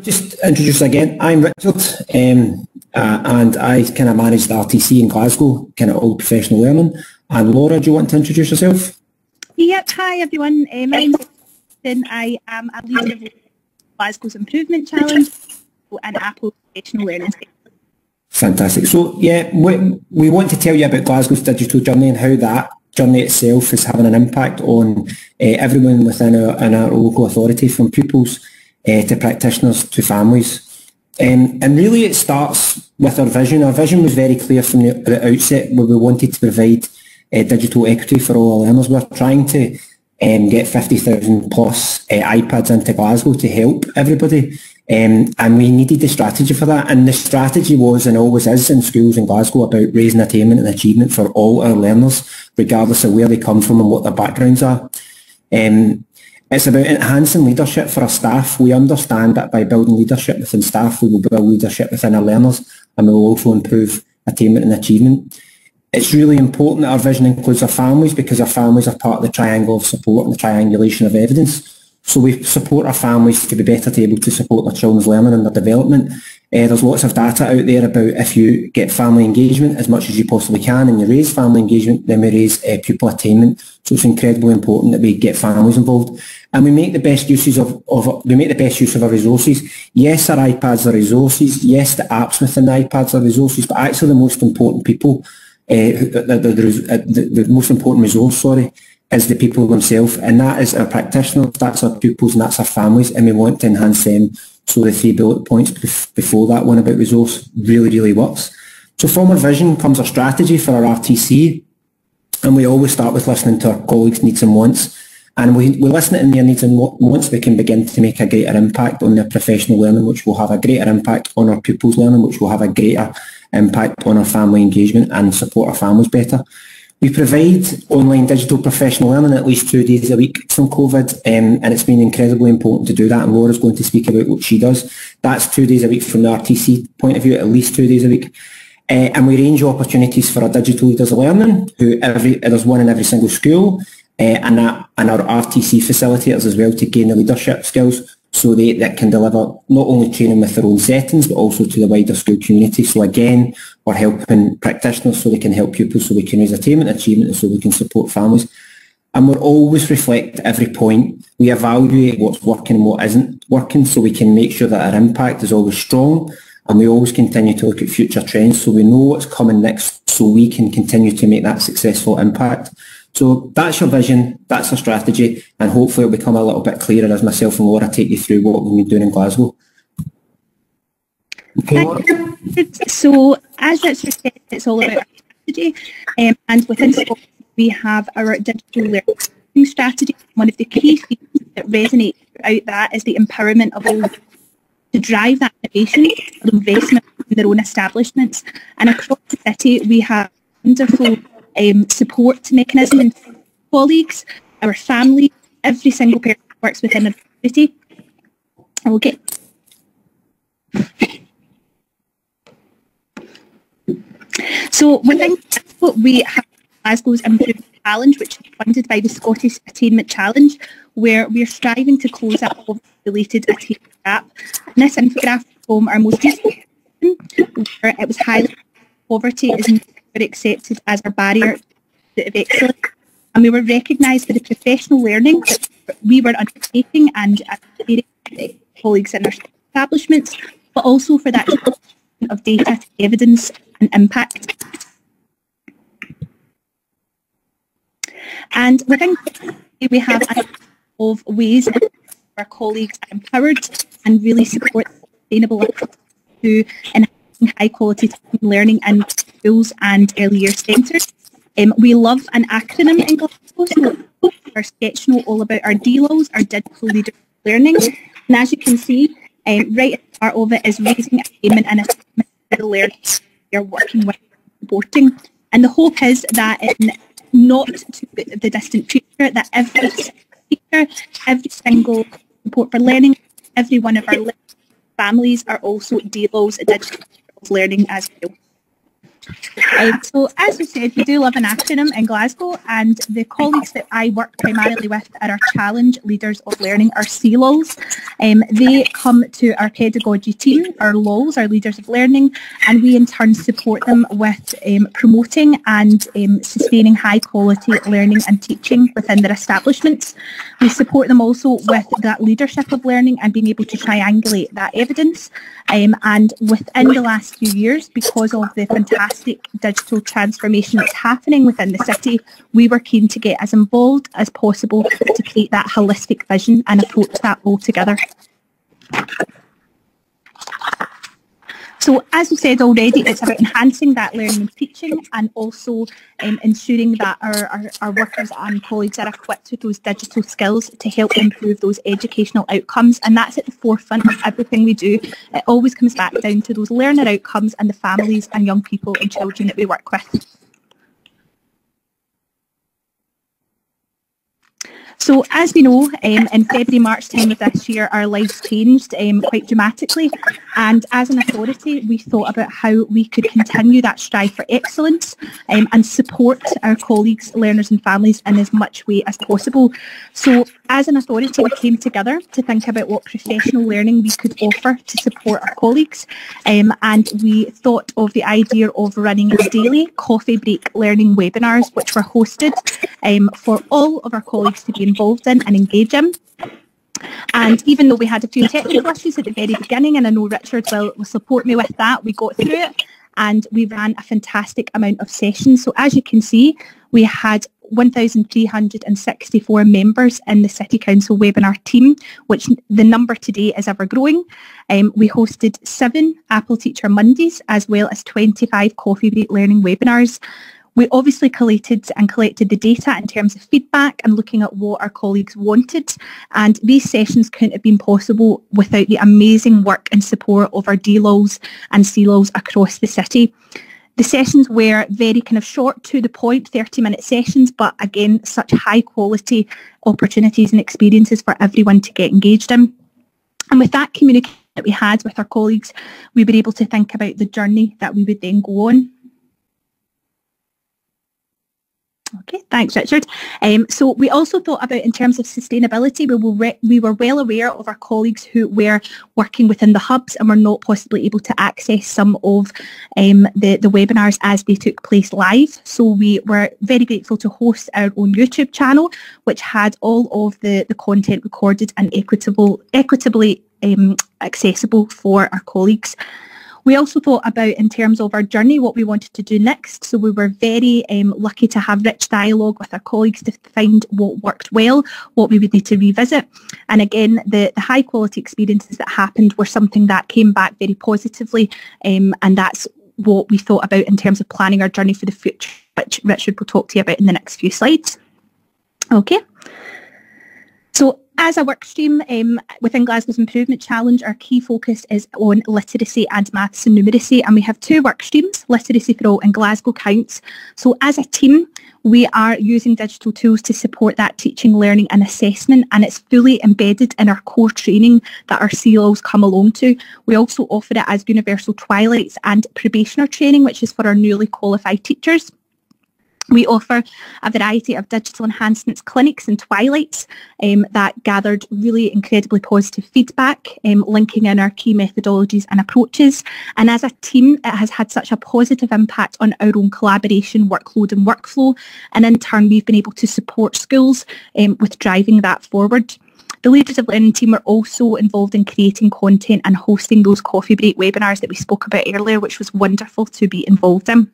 Just introduce again. I'm Richard, um, uh, and I kind of manage the RTC in Glasgow, kind of all professional learning. And Laura, do you want to introduce yourself? Yep. Hi everyone. Uh, my name is I am a leader of Glasgow's Improvement Challenge and Apple Professional Learning. Fantastic. So yeah, we, we want to tell you about Glasgow's digital journey and how that journey itself is having an impact on uh, everyone within our, in our local authority, from pupils uh, to practitioners to families. Um, and really it starts with our vision. Our vision was very clear from the, the outset where we wanted to provide uh, digital equity for all our learners. We're trying to um, get 50,000 plus uh, iPads into Glasgow to help everybody. Um, and we needed the strategy for that. And the strategy was and always is in schools in Glasgow about raising attainment and achievement for all our learners, regardless of where they come from and what their backgrounds are. Um, it's about enhancing leadership for our staff. We understand that by building leadership within staff, we will build leadership within our learners and we will also improve attainment and achievement. It's really important that our vision includes our families because our families are part of the triangle of support and the triangulation of evidence. So we support our families to be better to able to support their children's learning and their development. Uh, there's lots of data out there about if you get family engagement as much as you possibly can and you raise family engagement, then we raise uh, pupil attainment. So it's incredibly important that we get families involved. And we make the best uses of, of we make the best use of our resources. Yes, our iPads are resources. Yes, the apps within the iPads are resources, but actually the most important people, uh, the, the, the, the most important resource, sorry, is the people themselves, and that is our practitioners, that's our pupils, and that's our families, and we want to enhance them. So the three bullet points before that one about resource really, really works. So from our vision comes our strategy for our RTC, and we always start with listening to our colleagues' needs and wants. And we, we listen to their needs and wants, we can begin to make a greater impact on their professional learning, which will have a greater impact on our pupils' learning, which will have a greater impact on our family engagement and support our families better. We provide online digital professional learning at least two days a week from COVID, um, and it's been incredibly important to do that. And Laura's going to speak about what she does. That's two days a week from the RTC point of view, at least two days a week. Uh, and we range opportunities for our digital leaders of learning, who every there's one in every single school, uh, and, that, and our RTC facilitators as well to gain the leadership skills so they that can deliver not only training with their own settings but also to the wider school community. So again, we're helping practitioners so they can help pupils so we can raise attainment achievement and so we can support families. And we're always reflect every point. We evaluate what's working and what isn't working so we can make sure that our impact is always strong and we always continue to look at future trends so we know what's coming next so we can continue to make that successful impact. So that's your vision, that's our strategy, and hopefully it'll become a little bit clearer as myself and Laura take you through what we've been doing in Glasgow. So as Richard said, it's all about strategy, um, and within Scotland we have our digital learning strategy. One of the key themes that resonates throughout that is the empowerment of all to drive that innovation, investment in their own establishments. And across the city, we have wonderful um, support mechanism and colleagues, our family, every single person works within a community. Okay. So within what we have Glasgow's Improvement Challenge, which is funded by the Scottish Attainment Challenge, where we're striving to close that related attainment gap. And this infographic from our most recent where it was highlighted poverty is accepted as a barrier of excellence. And we were recognised for the professional learning that we were undertaking and uh, colleagues in our establishments, but also for that of data to evidence and impact. And within we have a of ways our colleagues are empowered and really support sustainable to enhance high quality learning in schools and early year centres. Um, we love an acronym in Glasgow, so our sketch note all about our DLOs, our digital learning. And as you can see, um, right at the of it is raising attainment and assessment for the learners you're working with supporting. And the hope is that in not to the distant future, that every teacher, every single support for learning, every one of our families are also DLOs, digital learning as well. Um, so as we said, we do love an acronym in Glasgow and the colleagues that I work primarily with are our Challenge Leaders of Learning, our CLOLs. Um, they come to our pedagogy team, our LOLs, our Leaders of Learning, and we in turn support them with um, promoting and um, sustaining high quality learning and teaching within their establishments. We support them also with that leadership of learning and being able to triangulate that evidence. Um, and within the last few years, because of the fantastic digital transformation that's happening within the city, we were keen to get as involved as possible to create that holistic vision and approach that all together. So as we said already, it's about enhancing that learning and teaching and also um, ensuring that our, our, our, workers and colleagues are equipped with those digital skills to help improve those educational outcomes. And that's at the forefront of everything we do. It always comes back down to those learner outcomes and the families and young people and children that we work with. So as we know, um, in February, March time of this year, our lives changed um, quite dramatically. And as an authority, we thought about how we could continue that strive for excellence um, and support our colleagues, learners and families in as much way as possible. So as an authority, we came together to think about what professional learning we could offer to support our colleagues. Um, and we thought of the idea of running daily coffee break learning webinars, which were hosted um, for all of our colleagues to be involved in and engage in. And even though we had a few technical issues at the very beginning, and I know Richard will, will support me with that, we got through it and we ran a fantastic amount of sessions. So as you can see, we had 1,364 members in the City Council webinar team, which the number today is ever growing. Um, we hosted seven Apple Teacher Mondays as well as 25 Coffee Break Learning webinars. We obviously collated and collected the data in terms of feedback and looking at what our colleagues wanted. And these sessions couldn't have been possible without the amazing work and support of our DLOs and CLOs across the city. The sessions were very kind of short to the point, 30 minute sessions, but again, such high quality opportunities and experiences for everyone to get engaged in. And with that communication that we had with our colleagues, we were able to think about the journey that we would then go on. Okay, thanks, Richard. Um, so we also thought about in terms of sustainability, we were, we were well aware of our colleagues who were working within the hubs and were not possibly able to access some of um, the, the webinars as they took place live. So we were very grateful to host our own YouTube channel, which had all of the, the content recorded and equitable, equitably um, accessible for our colleagues. We also thought about in terms of our journey what we wanted to do next. So we were very um, lucky to have rich dialogue with our colleagues to find what worked well, what we would need to revisit. And again, the, the high quality experiences that happened were something that came back very positively um, and that's what we thought about in terms of planning our journey for the future, which Richard will talk to you about in the next few slides. Okay. So as a work stream um, within Glasgow's Improvement Challenge, our key focus is on literacy and maths and numeracy, and we have two work streams, Literacy for All and Glasgow Counts. So as a team, we are using digital tools to support that teaching, learning and assessment, and it's fully embedded in our core training that our CLOs come along to. We also offer it as universal twilights and probationer training, which is for our newly qualified teachers. We offer a variety of digital enhancements clinics and twilights um, that gathered really incredibly positive feedback, um, linking in our key methodologies and approaches. And as a team, it has had such a positive impact on our own collaboration, workload and workflow. And in turn, we've been able to support schools um, with driving that forward. The Leaders of Learning team are also involved in creating content and hosting those coffee break webinars that we spoke about earlier, which was wonderful to be involved in.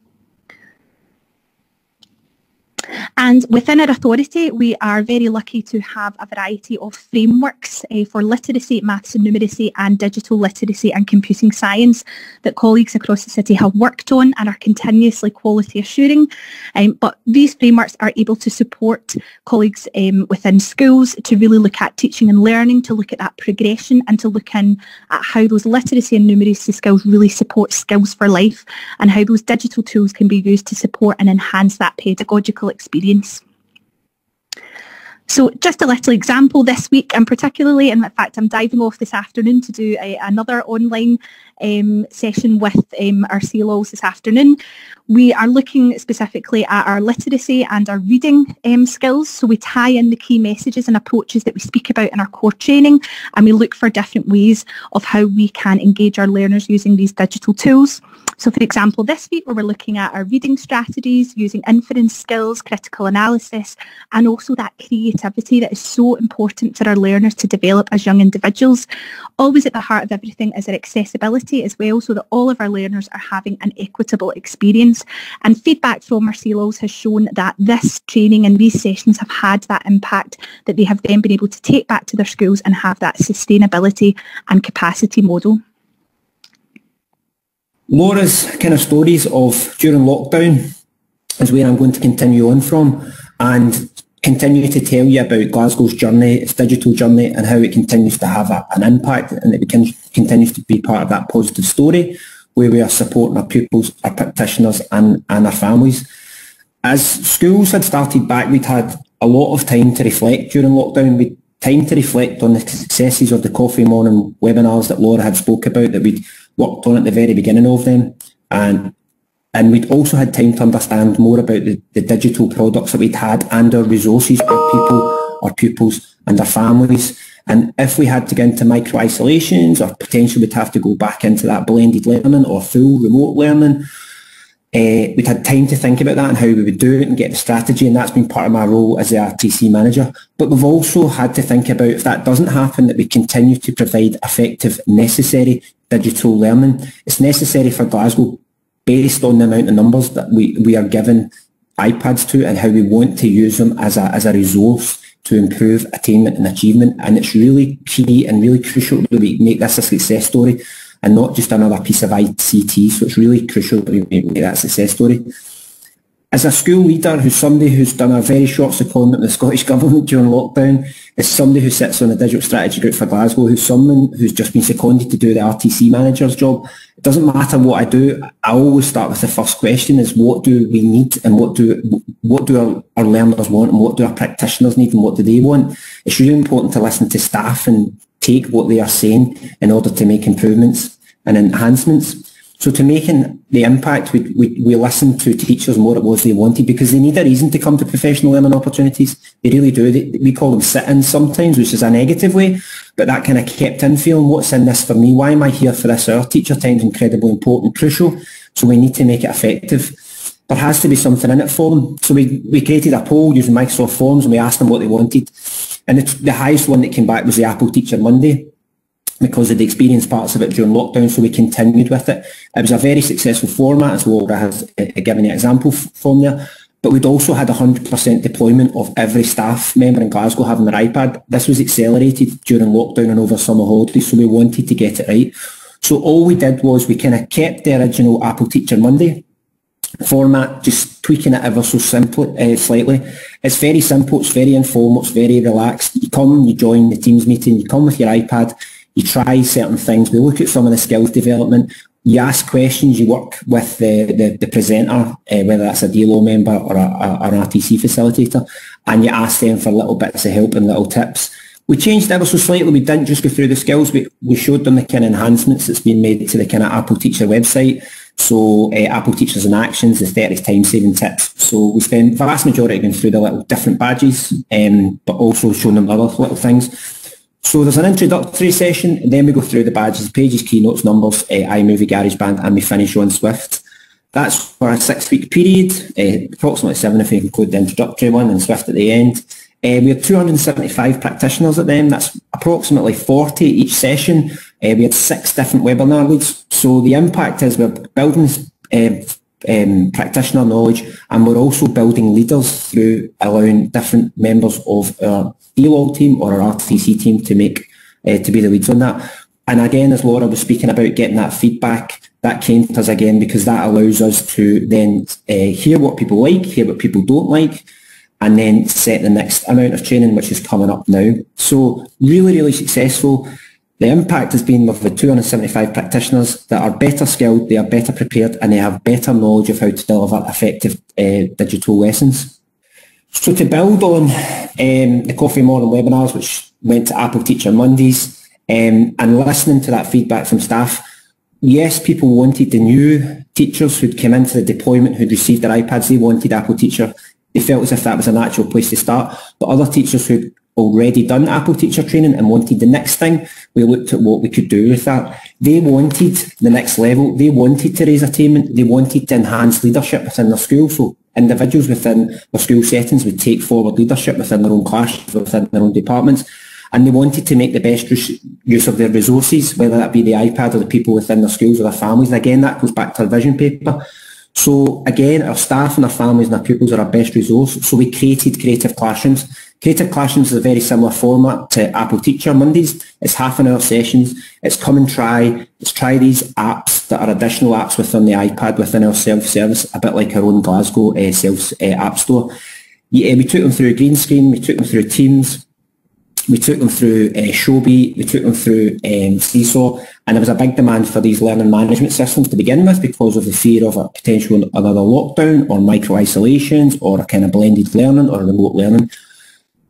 And within our authority, we are very lucky to have a variety of frameworks uh, for literacy, maths and numeracy and digital literacy and computing science that colleagues across the city have worked on and are continuously quality assuring. Um, but these frameworks are able to support colleagues um, within schools to really look at teaching and learning, to look at that progression and to look in at how those literacy and numeracy skills really support skills for life and how those digital tools can be used to support and enhance that pedagogical experience. So just a little example this week and particularly, in fact I'm diving off this afternoon to do a, another online um, session with um, our CLOs this afternoon. We are looking specifically at our literacy and our reading um, skills. So we tie in the key messages and approaches that we speak about in our core training and we look for different ways of how we can engage our learners using these digital tools. So for example, this week we're looking at our reading strategies, using inference skills, critical analysis, and also that creativity that is so important for our learners to develop as young individuals. Always at the heart of everything is our accessibility as well, so that all of our learners are having an equitable experience. And feedback from our CLOs has shown that this training and these sessions have had that impact that they have then been able to take back to their schools and have that sustainability and capacity model. Laura's kind of stories of during lockdown is where I'm going to continue on from and continue to tell you about Glasgow's journey, its digital journey and how it continues to have a, an impact and it can, continues to be part of that positive story where we are supporting our pupils, our practitioners and, and our families. As schools had started back, we'd had a lot of time to reflect during lockdown. We'd time to reflect on the successes of the Coffee Morning webinars that Laura had spoke about that we'd worked on at the very beginning of them. And and we'd also had time to understand more about the, the digital products that we'd had and our resources for people, our pupils and our families. And if we had to go into micro-isolations or potentially we'd have to go back into that blended learning or full remote learning, uh, we'd had time to think about that and how we would do it and get the strategy and that's been part of my role as the RTC manager. But we've also had to think about if that doesn't happen that we continue to provide effective, necessary digital learning. It's necessary for Glasgow based on the amount of numbers that we, we are given iPads to and how we want to use them as a, as a resource to improve attainment and achievement. And it's really key and really crucial that we make this a success story and not just another piece of ICT. So it's really crucial that we make that success story as a school leader who's somebody who's done a very short secondment with the Scottish Government during lockdown, as somebody who sits on the digital strategy group for Glasgow, who's someone who's just been seconded to do the RTC manager's job, it doesn't matter what I do, I always start with the first question is what do we need and what do what do our, our learners want and what do our practitioners need and what do they want? It's really important to listen to staff and take what they are saying in order to make improvements and enhancements. So to making the impact, we, we, we listened to teachers and what it was they wanted because they need a reason to come to professional learning opportunities. They really do. They, we call them sit-ins sometimes, which is a negative way, but that kind of kept in feeling, what's in this for me? Why am I here for this? Our teacher time is incredibly important, crucial. So we need to make it effective. There has to be something in it for them. So we, we created a poll using Microsoft Forms and we asked them what they wanted. And the, the highest one that came back was the Apple Teacher Monday because of the experience parts of it during lockdown, so we continued with it. It was a very successful format, as Laura has uh, given the example from there, but we'd also had 100% deployment of every staff member in Glasgow having their iPad. This was accelerated during lockdown and over summer holidays, so we wanted to get it right. So all we did was we kind of kept the original Apple Teacher Monday format, just tweaking it ever so simply, uh, slightly. It's very simple, it's very informal, it's very relaxed. You come, you join the Teams meeting, you come with your iPad, you try certain things. We look at some of the skills development. You ask questions. You work with the, the, the presenter, uh, whether that's a DLO member or a, a, an RTC facilitator, and you ask them for little bits of help and little tips. We changed ever so slightly. We didn't just go through the skills. We, we showed them the kind of enhancements that's been made to the kind of Apple Teacher website. So uh, Apple Teachers and Actions, the 30 time saving tips. So we spend the vast majority going through the little different badges, um, but also showing them other little things. So there's an introductory session, and then we go through the badges, pages, keynotes, numbers, uh, iMovie, GarageBand, and we finish on Swift. That's for a six-week period, uh, approximately seven if we include the introductory one and Swift at the end. Uh, we had 275 practitioners at them. That's approximately 40 each session. Uh, we had six different webinar leads. So the impact is we're building uh, um, practitioner knowledge and we're also building leaders through allowing different members of our ELOL team or our RTC team to make uh, to be the leads on that. And again, as Laura was speaking about getting that feedback, that came to us again because that allows us to then uh, hear what people like, hear what people don't like, and then set the next amount of training, which is coming up now. So really, really successful. The impact has been with the 275 practitioners that are better skilled, they are better prepared, and they have better knowledge of how to deliver effective uh, digital lessons. So to build on um, the Coffee Morning webinars, which went to Apple Teacher Mondays, um, and listening to that feedback from staff, yes, people wanted the new teachers who'd come into the deployment who'd received their iPads, they wanted Apple Teacher. They felt as if that was a natural place to start. But other teachers who'd already done Apple Teacher training and wanted the next thing, we looked at what we could do with that. They wanted the next level. They wanted to raise attainment. They wanted to enhance leadership within their school. So individuals within their school settings would take forward leadership within their own class, within their own departments. And they wanted to make the best use of their resources, whether that be the iPad or the people within their schools or their families. And again, that goes back to our vision paper. So again, our staff and our families and our pupils are our best resource. So we created Creative Classrooms. Creative Classrooms is a very similar format to Apple Teacher Mondays. It's half an hour sessions. It's come and try. It's try these apps that are additional apps within the iPad within our self-service, a bit like our own Glasgow uh, self uh, app store. Yeah, we took them through green screen. We took them through Teams. We took them through uh, Showbie, we took them through um, Seesaw, and there was a big demand for these learning management systems to begin with because of the fear of a potential another lockdown or micro-isolations or a kind of blended learning or remote learning.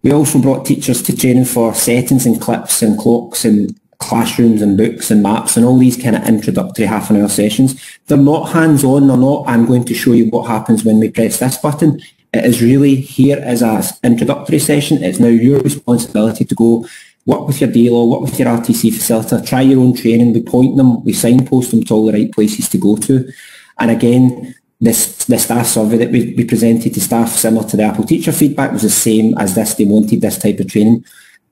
We also brought teachers to training for settings and clips and clocks and classrooms and books and maps and all these kind of introductory half an hour sessions. They're not hands-on, they're not, I'm going to show you what happens when we press this button. It is really here as an introductory session. It's now your responsibility to go work with your dealer, work with your RTC facilitator, try your own training. We point them, we signpost them to all the right places to go to. And again, this the staff survey that we, we presented to staff, similar to the Apple teacher feedback, was the same as this. They wanted this type of training.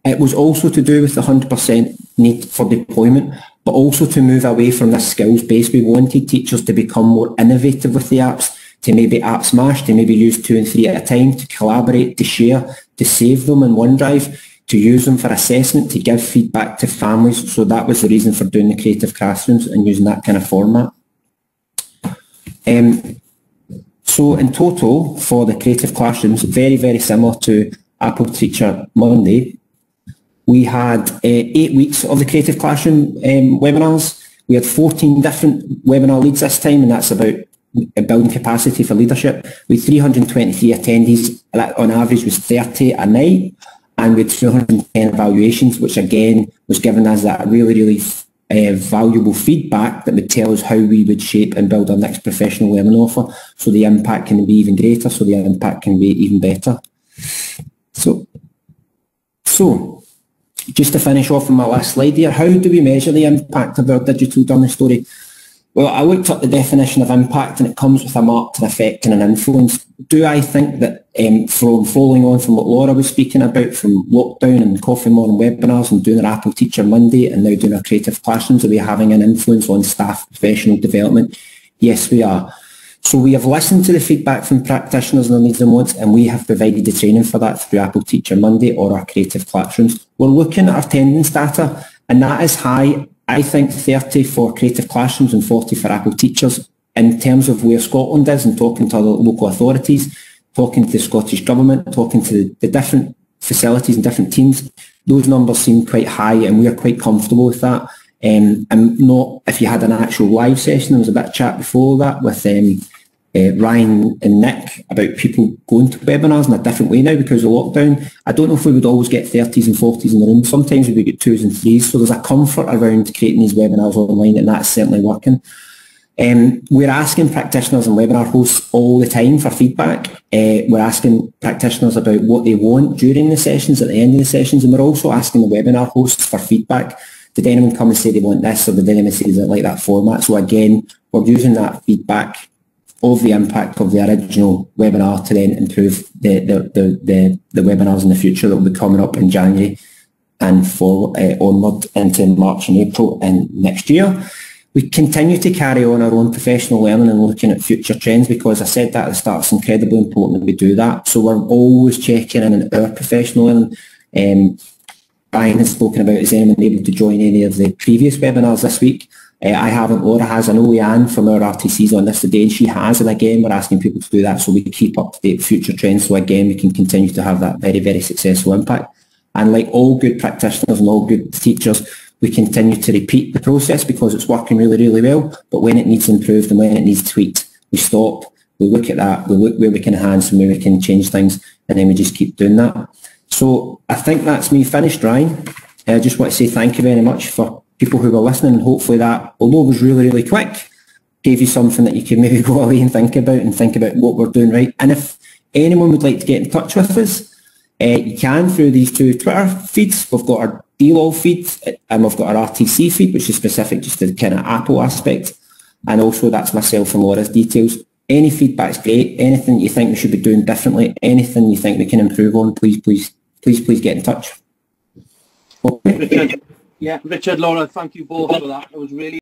It was also to do with the 100% need for deployment, but also to move away from the skills base. We wanted teachers to become more innovative with the apps to maybe app smash, to maybe use two and three at a time, to collaborate, to share, to save them in OneDrive, to use them for assessment, to give feedback to families. So that was the reason for doing the creative classrooms and using that kind of format. Um, so in total, for the creative classrooms, very, very similar to Apple Teacher Monday, we had uh, eight weeks of the creative classroom um, webinars. We had 14 different webinar leads this time, and that's about building capacity for leadership. With 323 attendees, on average was 30 a night, and with 210 evaluations, which again was giving us that really, really uh, valuable feedback that would tell us how we would shape and build our next professional learning offer so the impact can be even greater, so the impact can be even better. So, so just to finish off on my last slide here, how do we measure the impact of our digital journey story? Well, I looked up the definition of impact and it comes with a marked effect and an influence. Do I think that um, from following on from what Laura was speaking about from lockdown and coffee morning webinars and doing our Apple Teacher Monday and now doing our creative classrooms, are we having an influence on staff professional development? Yes, we are. So we have listened to the feedback from practitioners and their needs and wants and we have provided the training for that through Apple Teacher Monday or our creative classrooms. We're looking at our attendance data and that is high I think 30 for creative classrooms and 40 for Apple teachers in terms of where Scotland is and talking to other local authorities, talking to the Scottish Government, talking to the, the different facilities and different teams, those numbers seem quite high and we are quite comfortable with that. Um, and not if you had an actual live session, there was a bit of chat before that with um, uh, Ryan and Nick about people going to webinars in a different way now because of lockdown. I don't know if we would always get 30s and 40s in the room. Sometimes we would get twos and threes. So there's a comfort around creating these webinars online and that's certainly working. Um, we're asking practitioners and webinar hosts all the time for feedback. Uh, we're asking practitioners about what they want during the sessions, at the end of the sessions, and we're also asking the webinar hosts for feedback. Did anyone come and say they want this, or did anyone say they like that format? So again, we're using that feedback of the impact of the original webinar to then improve the, the, the, the, the webinars in the future that will be coming up in January and for uh, onward into March and April and next year. We continue to carry on our own professional learning and looking at future trends because I said that at the start, it's incredibly important that we do that. So we're always checking in on our professional learning. Um, Brian has spoken about, is anyone able to join any of the previous webinars this week? Uh, I haven't, Laura has. I know Leanne from our RTCs on this today, and she has. And again, we're asking people to do that so we keep up to date future trends. So again, we can continue to have that very, very successful impact. And like all good practitioners and all good teachers, we continue to repeat the process because it's working really, really well. But when it needs improved and when it needs tweaked, we stop, we look at that, we look where we can enhance and where we can change things, and then we just keep doing that. So I think that's me finished, Ryan. I just want to say thank you very much for people who were listening and hopefully that, although it was really, really quick, gave you something that you can maybe go away and think about and think about what we're doing right. And if anyone would like to get in touch with us, uh, you can through these two Twitter feeds. We've got our DLOL feed and we've got our RTC feed, which is specific just to the kind of Apple aspect. And also that's myself and Laura's details. Any feedback's great. Anything you think we should be doing differently, anything you think we can improve on, please, please, please, please get in touch. Okay. Yeah, Richard, Laura, thank you both for that. It was really